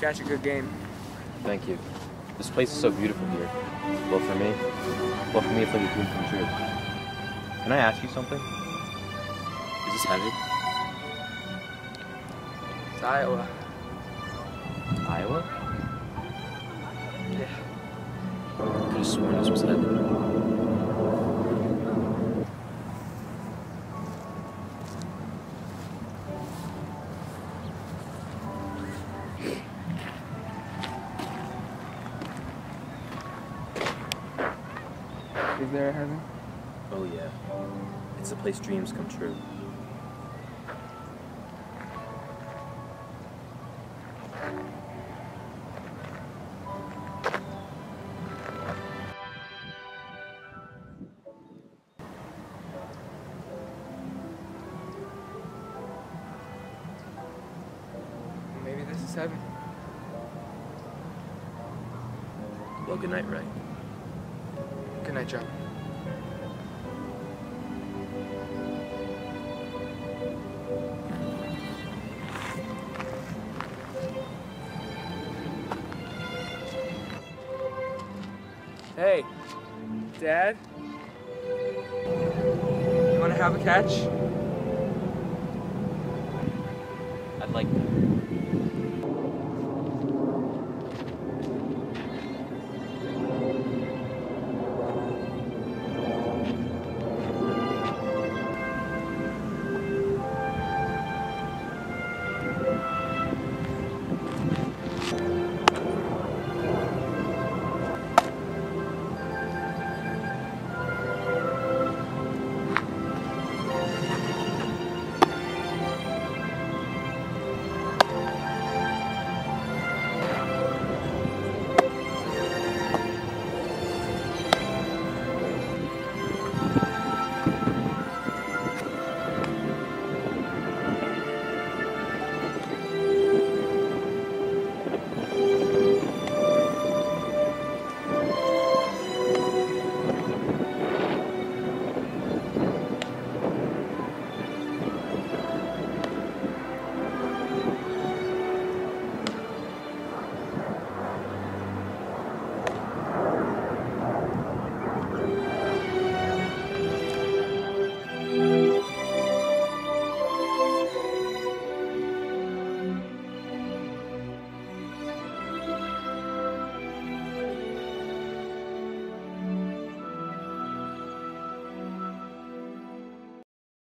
catch a good game. Thank you. This place is so beautiful here. Well for me. Well for me it's like a dream come true. Can I ask you something? Is this heaven? It's Iowa. Iowa? Yeah. I could have sworn this was heaven. Is there a heaven? Oh yeah. It's the place dreams come true. Maybe this is heaven. Well, good night, Ray. Good night, John. Hey, Dad? You want to have a catch? I'd like that.